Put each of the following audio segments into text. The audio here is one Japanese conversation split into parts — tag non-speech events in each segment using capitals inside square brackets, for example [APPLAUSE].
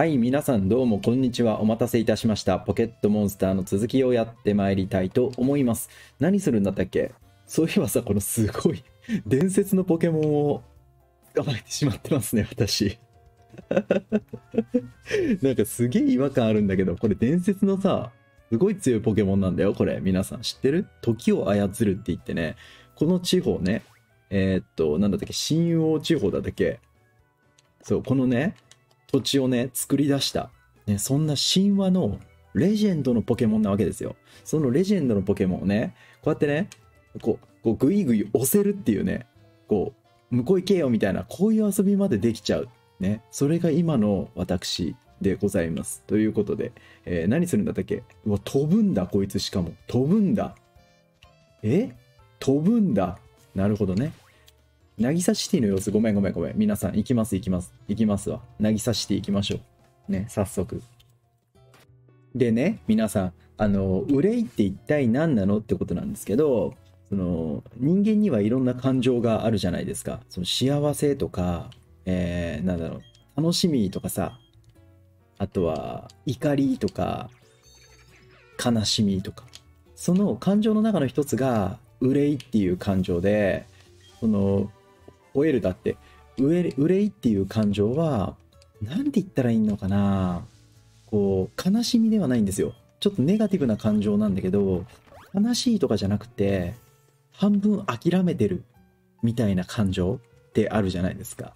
はい、皆さんどうもこんにちは。お待たせいたしました。ポケットモンスターの続きをやってまいりたいと思います。何するんだったっけ？そういえばさ、このすごい [LAUGHS] 伝説のポケモンを捕まえてしまってますね、私。[LAUGHS] なんかすげえ違和感あるんだけど、これ伝説のさ、すごい強いポケモンなんだよ、これ。皆さん知ってる？時を操るって言ってね、この地方ね、えーっと、なんだったっけ、神王地方だったっけ？そう、このね、土地をね、作り出した、ね、そんな神話のレジェンドのポケモンなわけですよ。そのレジェンドのポケモンをね、こうやってね、こう、こうぐいぐい押せるっていうね、こう、向こう行けよみたいな、こういう遊びまでできちゃう。ね、それが今の私でございます。ということで、えー何するんだったっけ？うわ、飛ぶんだ、こいつしかも。飛ぶんだ。え？飛ぶんだ。なるほどね。渚シティの様子、ごめんごめんごめん。皆さん、行きます行きます。行きますわ。渚シティ行きましょう。ね、早速。でね、皆さん、あの、憂いって一体何なのってことなんですけど、その、人間にはいろんな感情があるじゃないですか。その幸せとか、えー、なんだろう、楽しみとかさ、あとは怒りとか、悲しみとか。その感情の中の一つが、憂いっていう感情で、その、吠えるだって、憂い憂いっていう感情は、なんて言ったらいいのかなこう、悲しみではないんですよ。ちょっとネガティブな感情なんだけど、悲しいとかじゃなくて、半分諦めてるみたいな感情ってあるじゃないですか。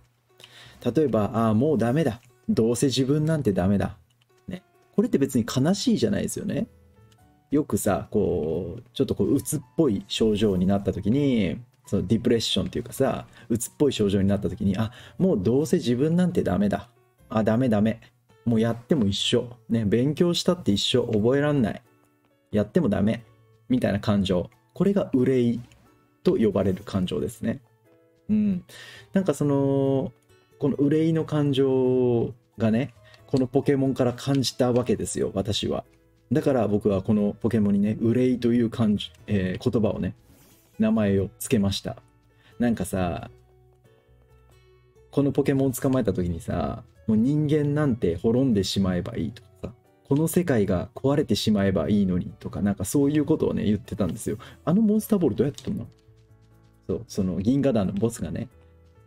例えば、ああ、もうダメだ。どうせ自分なんてダメだ。ね。これって別に悲しいじゃないですよね。よくさ、こう、ちょっとこう、鬱っぽい症状になった時に、そのディプレッションっていうかさ、鬱っぽい症状になった時に、あ、もうどうせ自分なんてダメだ。あ、ダメダメ。もうやっても一緒。ね、勉強したって一緒。覚えらんない。やってもダメ。みたいな感情。これが憂いと呼ばれる感情ですね。うん。なんかその、この憂いの感情がね、このポケモンから感じたわけですよ、私は。だから僕はこのポケモンにね、憂いという感じ、えー言葉をね、名前を付けました。なんかさ、このポケモン捕まえた時にさ、もう人間なんて滅んでしまえばいいとかさ、この世界が壊れてしまえばいいのにとか、なんかそういうことをね、言ってたんですよ。あのモンスターボールどうやって飛ぶのそう、その銀河団のボスがね、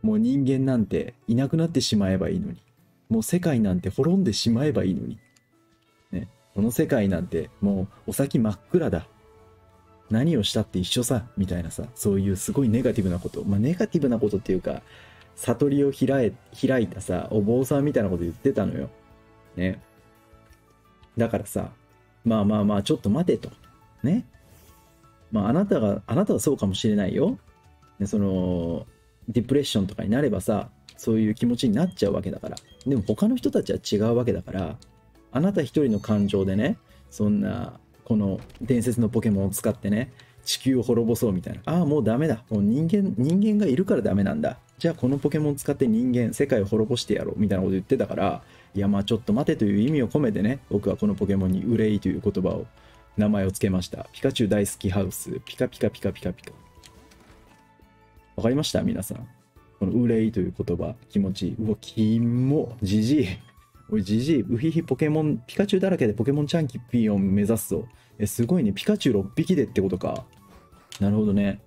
もう人間なんていなくなってしまえばいいのに。もう世界なんて滅んでしまえばいいのに。ね。この世界なんてもうお先真っ暗だ。何をしたって一緒さ。みたいなさ、そういうすごいネガティブなこと。まあネガティブなことっていうか、悟りを開い開いたさ、お坊さんみたいなこと言ってたのよ。ね。だからさ、まあまあまあ、ちょっと待てと。ね。まああなたが、あなたはそうかもしれないよ。ね、その、ディプレッションとかになればさそういう気持ちになっちゃうわけだからでも他の人たちは違うわけだからあなた一人の感情でねそんなこの伝説のポケモンを使ってね地球を滅ぼそうみたいな。ああもうダメだ。もう人間人間がいるからダメなんだ。じゃあこのポケモンを使って人間世界を滅ぼしてやろうみたいなこと言ってたからいやまあちょっと待てという意味を込めてね僕はこのポケモンに憂いという言葉を名前を付けました。ピカチュウ大好きハウス。ピカピカピカピカピカ。わかりました？皆さん。この憂いという言葉、気持ちいい。うわ、キモ、ジジイ。おい、ジジイ、ウヒヒポケモン、ピカチュウだらけでポケモンチャンキピオン目指すぞ。え、すごいね。ピカチュウ6匹でってことか。なるほどね。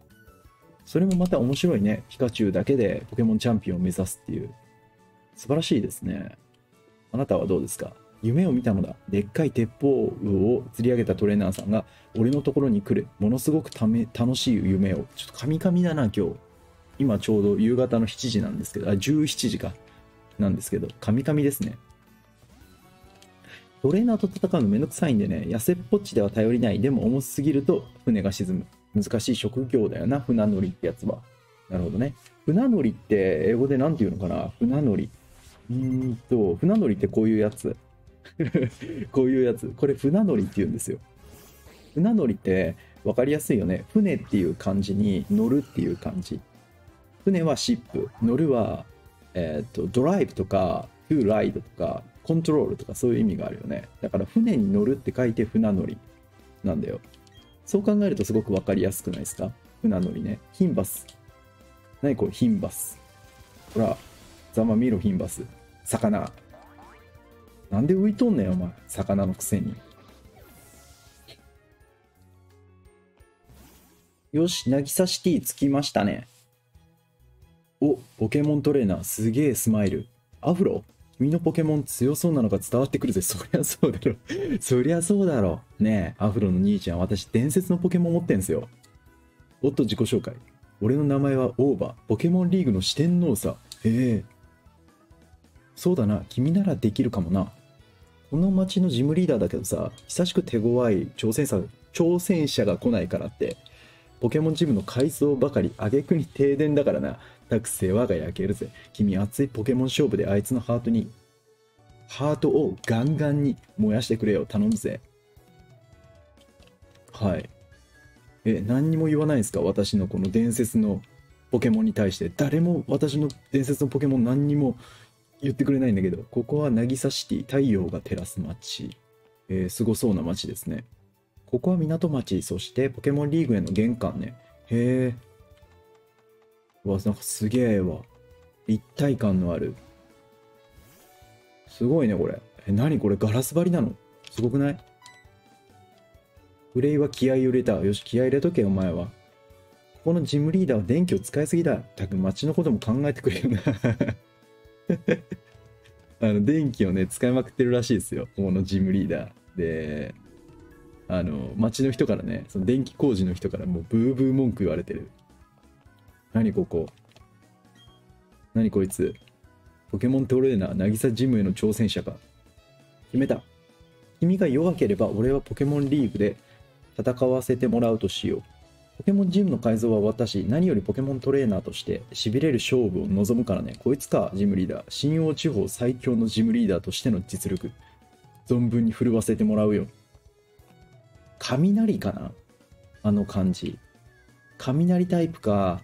それもまた面白いね。ピカチュウだけでポケモンチャンピオンを目指すっていう。素晴らしいですね。あなたはどうですか？夢を見たのだ。でっかい鉄砲を釣り上げたトレーナーさんが、俺のところに来る。ものすごくため楽しい夢を。ちょっとカミカミだな、今日。今ちょうど夕方の7時なんですけど、あ、17時か。なんですけど、カミカミですね。トレーナーと戦うのめんどくさいんでね、痩せっぽっちでは頼りない。でも重すぎると船が沈む。難しい職業だよな、船乗りってやつは。なるほどね。船乗りって英語で何て言うのかな？船乗り。うんと、船乗りってこういうやつ。[LAUGHS] こういうやつ。これ船乗りって言うんですよ。船乗りって分かりやすいよね。船っていう漢字に乗るっていう漢字。船はシップ、乗るは、えっ、と、ドライブとか、トゥーライドとか、コントロールとかそういう意味があるよね。だから船に乗るって書いて船乗りなんだよ。そう考えるとすごく分かりやすくないですか？船乗りね。ヒンバス。何これヒンバス？ほら、ざま見ろヒンバス。魚。なんで浮いとんねん、お前。魚のくせに。よし、なぎさシティ着きましたね。お、ポケモントレーナー、すげえスマイル。アフロ？君のポケモン強そうなのが伝わってくるぜ。そりゃそうだろ。そりゃそうだろ。ねえ、アフロの兄ちゃん、私、伝説のポケモン持ってんすよ。おっと、自己紹介。俺の名前はオーバー。ポケモンリーグの四天王さ。へえ。そうだな、君ならできるかもな。この町のジムリーダーだけどさ、久しく手強い挑戦者挑戦者が来ないからって、ポケモンジムの改装ばかり、挙句に停電だからな。たく世話が焼けるぜ。君、熱いポケモン勝負であいつのハートに、ハートをガンガンに燃やしてくれよ。頼むぜ。はい。え、何にも言わないんですか？私のこの伝説のポケモンに対して。誰も私の伝説のポケモン何にも言ってくれないんだけど、ここは渚シティ、太陽が照らす街。えー、すごそうな街ですね。ここは港町、そしてポケモンリーグへの玄関ね。へえ。うわ、なんかすげえわ。一体感のある。すごいね、これ。え、何これガラス張りなの？すごくない？フレイは気合い入れた。よし、気合入れとけ、お前は。ここのジムリーダーは電気を使いすぎだ。たく街のことも考えてくれるな [LAUGHS] あの電気をね使いまくってるらしいですよここのジムリーダーであの町の人からねその電気工事の人からもうブーブー文句言われてる何ここ？何こいつ？ポケモントレーナー渚ジムへの挑戦者か決めた君が弱ければ俺はポケモンリーグで戦わせてもらうとしようポケモンジムの改造は私、何よりポケモントレーナーとして痺れる勝負を望むからね。こいつか、ジムリーダー。新王地方最強のジムリーダーとしての実力。存分に振るわせてもらうよ。雷かな？あの感じ。雷タイプか。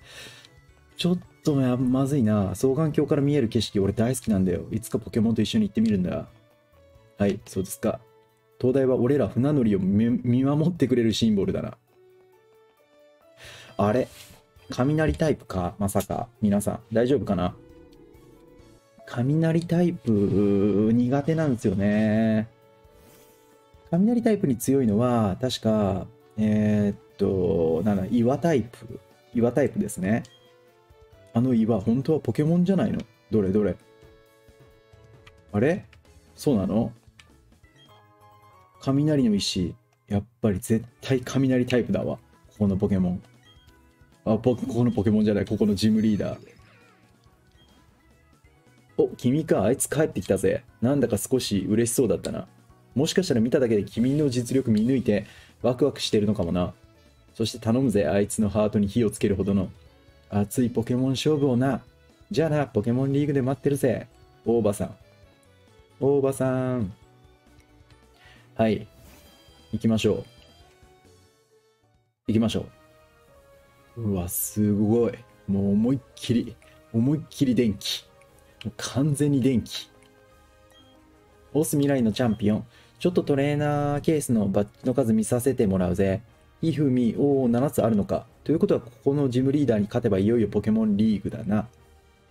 ちょっとやまずいな。双眼鏡から見える景色俺大好きなんだよ。いつかポケモンと一緒に行ってみるんだ。はい、そうですか。東大は俺ら船乗りを見守ってくれるシンボルだな。あれ雷タイプか？まさか。皆さん、大丈夫かな？雷タイプ苦手なんですよね。雷タイプに強いのは、確か、えー、っと、なんだ、岩タイプ。岩タイプですね。あの岩、本当はポケモンじゃないの？どれどれ？あれ？そうなの？雷の石。やっぱり絶対雷タイプだわ。ここのポケモン。あ、ここのポケモンじゃない、ここのジムリーダー。お、君か、あいつ帰ってきたぜ。なんだか少し嬉しそうだったな。もしかしたら見ただけで君の実力見抜いてワクワクしてるのかもな。そして頼むぜ、あいつのハートに火をつけるほどの熱いポケモン勝負をな。じゃあな、ポケモンリーグで待ってるぜ。大場さん。大場さん。はい。行きましょう。行きましょう。うわ、すごい。もう思いっきり、思いっきり電気。もう完全に電気。オス未来のチャンピオン。ちょっとトレーナーケースのバッジの数見させてもらうぜ。ひふみ、おお、7つあるのか。ということは、ここのジムリーダーに勝てばいよいよポケモンリーグだな。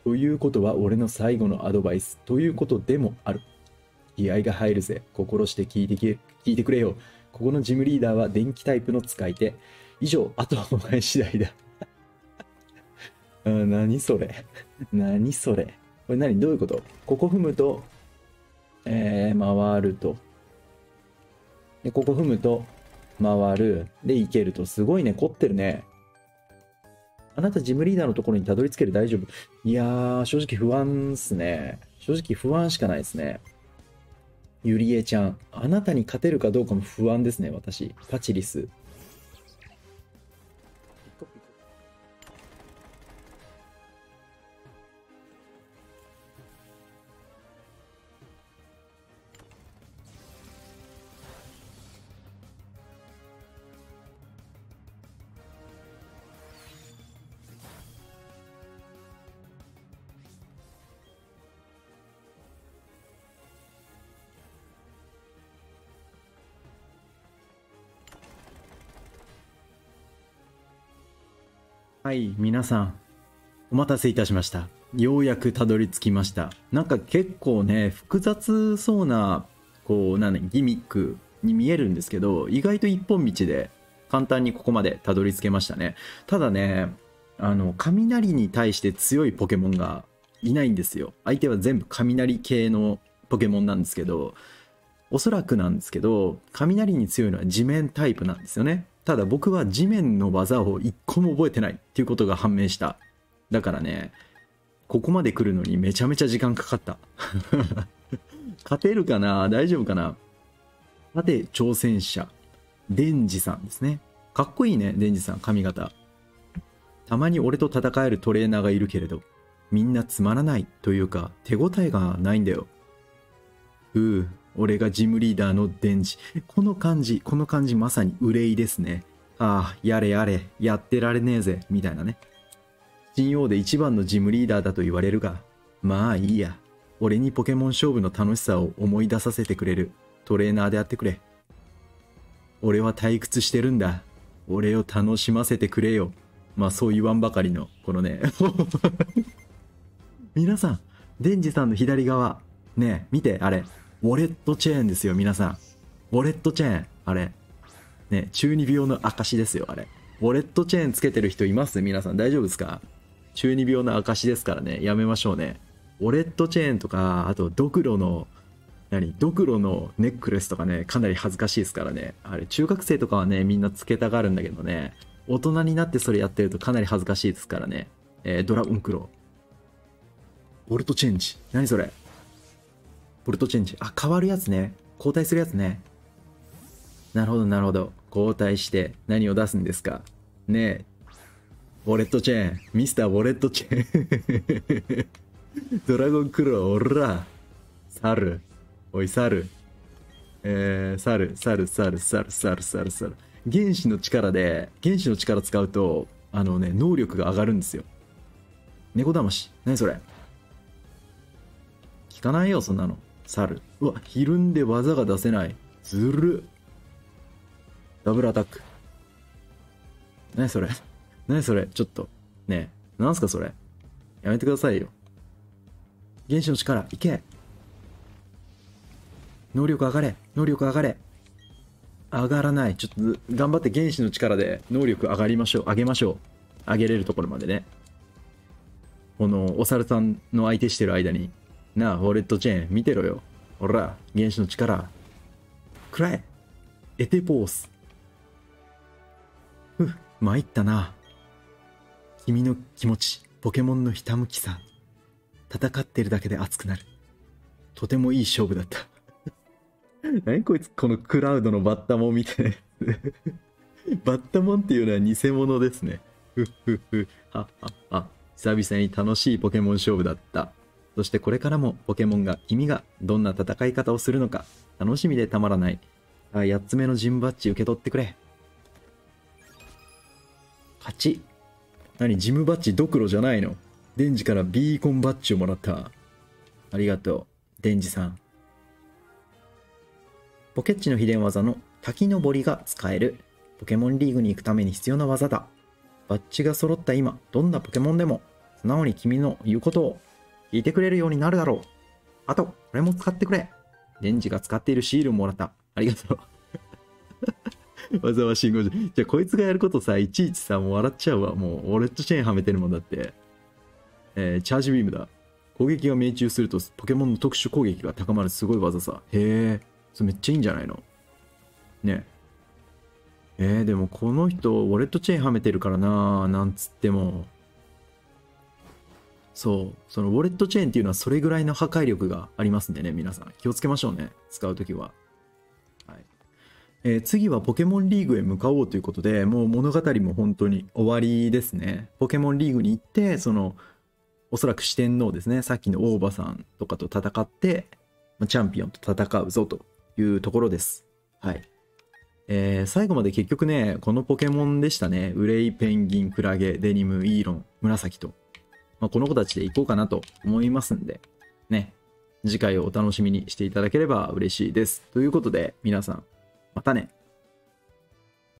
ということは、俺の最後のアドバイス。ということでもある。気合が入るぜ。心して聞いて聞いてくれよ。ここのジムリーダーは電気タイプの使い手。以上、あとはお前次第だ。[LAUGHS] うん、何それ何それこれ何？どういうこと？ここ踏むと、えー、回ると。で、ここ踏むと、回る。で、行けると。すごいね。凝ってるね。あなたジムリーダーのところにたどり着ける大丈夫？いやー、正直不安っすね。正直不安しかないですね。ゆりえちゃん。あなたに勝てるかどうかも不安ですね、私。パチリス。はい、皆さん、お待たせいたしました。ようやくたどり着きました。なんか結構ね、複雑そうな、こう、なんギミックに見えるんですけど、意外と一本道で簡単にここまでたどり着けましたね。ただね、あの、雷に対して強いポケモンがいないんですよ。相手は全部雷系のポケモンなんですけど、おそらくなんですけど、雷に強いのは地面タイプなんですよね。ただ僕は地面の技を一個も覚えてないっていうことが判明した。だからね、ここまで来るのにめちゃめちゃ時間かかった。[LAUGHS] 勝てるかな？大丈夫かな？さて、挑戦者、デンジさんですね。かっこいいね、デンジさん、髪型。たまに俺と戦えるトレーナーがいるけれど、みんなつまらないというか、手応えがないんだよ。うう、俺がジムリーダーのデンジ。この感じ、この感じまさに憂いですね。ああ、やれやれ、やってられねえぜ、みたいなね。新王で一番のジムリーダーだと言われるが、まあいいや。俺にポケモン勝負の楽しさを思い出させてくれるトレーナーであってくれ。俺は退屈してるんだ。俺を楽しませてくれよ。まあそう言わんばかりの、このね。[LAUGHS] 皆さん、デンジさんの左側、ね見て、あれ。ウォレットチェーンですよ、皆さん。ウォレットチェーン、あれ。ね、中二病の証ですよ、あれ。ウォレットチェーンつけてる人います？皆さん大丈夫ですか？中二病の証ですからね、やめましょうね。ウォレットチェーンとか、あと、ドクロの、何？ドクロのネックレスとかね、かなり恥ずかしいですからね。あれ、中学生とかはね、みんなつけたがるんだけどね、大人になってそれやってるとかなり恥ずかしいですからね。えードラゴンクロー。ウォルトチェンジ。何それ？ボルトチェンジ。あ、変わるやつね。交代するやつね。なるほど、なるほど。交代して何を出すんですかねえ。ウォレットチェーン。ミスターウォレットチェーン。[LAUGHS] ドラゴンクロー、おら。猿。おい、猿。えー、猿、猿、猿、猿、猿、猿、猿。原子の力で、原子の力使うと、あのね、能力が上がるんですよ。猫魂。何それ聞かないよ、そんなの。猿。うわ、ひるんで技が出せない。ずる。ダブルアタック。何それ？[LAUGHS] 何それ？ちょっと。ねえ。なんすかそれ？やめてくださいよ。原子の力、いけ能力上がれ能力上がれ上がらない。ちょっと頑張って原子の力で能力上がりましょう。上げましょう。上げれるところまでね。このお猿さんの相手してる間に、なあ、ウォレットチェーン見てろよ。ほら、原子の力。くらえエテポース。ふ、参ったな。君の気持ち、ポケモンのひたむきさ。戦ってるだけで熱くなる。とてもいい勝負だった。[LAUGHS] 何こいつ、このクラウドのバッタモンみたい。[LAUGHS] バッタモンっていうのは偽物ですね。ふっふっふ。はっはっは。久々に楽しいポケモン勝負だった。そしてこれからもポケモンが、君がどんな戦い方をするのか、楽しみでたまらない。あ、8つ目のジムバッジ受け取ってくれ。勝ち。何、ジムバッジドクロじゃないの？デンジからビーコンバッジをもらった。ありがとう、デンジさん。ポケッチの秘伝技の滝登りが使える。ポケモンリーグに行くために必要な技だ。バッジが揃った今、どんなポケモンでも、素直に君の言うことを聞いてくれるようになるだろう。あと、これも使ってくれ。デンジが使っているシールもらった。ありがとう。[LAUGHS] わざわしいごじじゃあ、こいつがやることさ、いちいちさ、もう笑っちゃうわ。もう、ウォレットチェーンはめてるもんだって。えーチャージビームだ。攻撃が命中すると、ポケモンの特殊攻撃が高まるすごい技さ。へえ、それめっちゃいいんじゃないの？ねえー、でもこの人、ウォレットチェーンはめてるからななんつっても。そう、そのウォレットチェーンっていうのはそれぐらいの破壊力がありますんでね、皆さん。気をつけましょうね、使うときは。はいえー次はポケモンリーグへ向かおうということで、もう物語も本当に終わりですね。ポケモンリーグに行って、その、おそらく四天王ですね、さっきの大場さんとかと戦って、チャンピオンと戦うぞというところです。はい。えー最後まで結局ね、このポケモンでしたね。ウレイ、ペンギン、クラゲ、デニム、イーロン、紫と。まあ、この子たちで行こうかなと思いますんで、ね。次回をお楽しみにしていただければ嬉しいです。ということで、皆さん、またね。